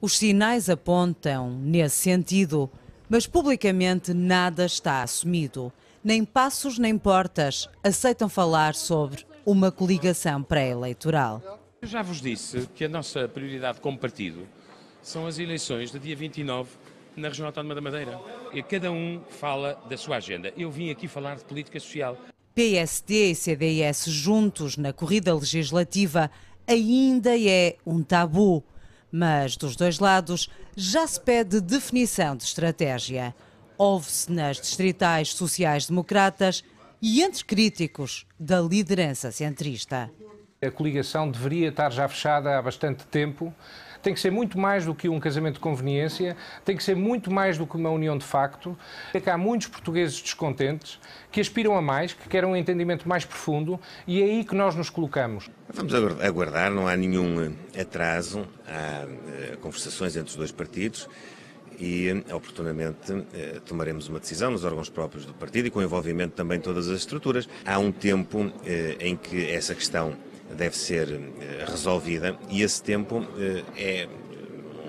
Os sinais apontam nesse sentido, mas publicamente nada está assumido. Nem passos nem portas aceitam falar sobre uma coligação pré-eleitoral. Eu já vos disse que a nossa prioridade como partido são as eleições do dia 29 na Região Autónoma da Madeira. E cada um fala da sua agenda. Eu vim aqui falar de política social. PSD e CDS juntos na corrida legislativa ainda é um tabu. Mas dos dois lados já se pede definição de estratégia. Ouve-se nas distritais sociais-democratas e entre críticos da liderança centrista. A coligação deveria estar já fechada há bastante tempo. Tem que ser muito mais do que um casamento de conveniência, tem que ser muito mais do que uma união de facto. É que há muitos portugueses descontentes que aspiram a mais, que querem um entendimento mais profundo e é aí que nós nos colocamos. Vamos aguardar, não há nenhum atraso, há eh, conversações entre os dois partidos e oportunamente eh, tomaremos uma decisão nos órgãos próprios do partido e com envolvimento também de todas as estruturas. Há um tempo eh, em que essa questão deve ser eh, resolvida e esse tempo eh, é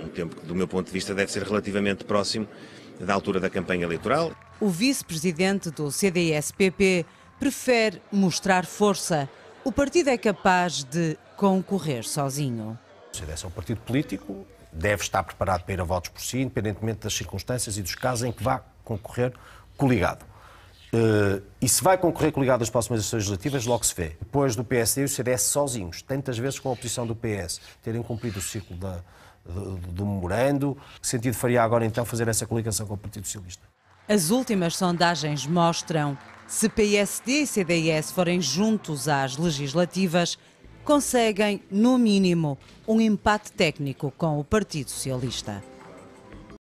um tempo que, do meu ponto de vista, deve ser relativamente próximo da altura da campanha eleitoral. O vice-presidente do CDS-PP prefere mostrar força. O partido é capaz de concorrer sozinho. O CDS é um partido político, deve estar preparado para ir a votos por si, independentemente das circunstâncias e dos casos em que vá concorrer coligado. Uh, e se vai concorrer coligado às próximas eleições legislativas, logo se vê. Depois do PSD e o CDS sozinhos, tantas vezes com a oposição do PS, terem cumprido o ciclo da, do, do memorando, que sentido faria agora então fazer essa coligação com o Partido Socialista? As últimas sondagens mostram se PSD e CDS forem juntos às legislativas, conseguem, no mínimo, um empate técnico com o Partido Socialista.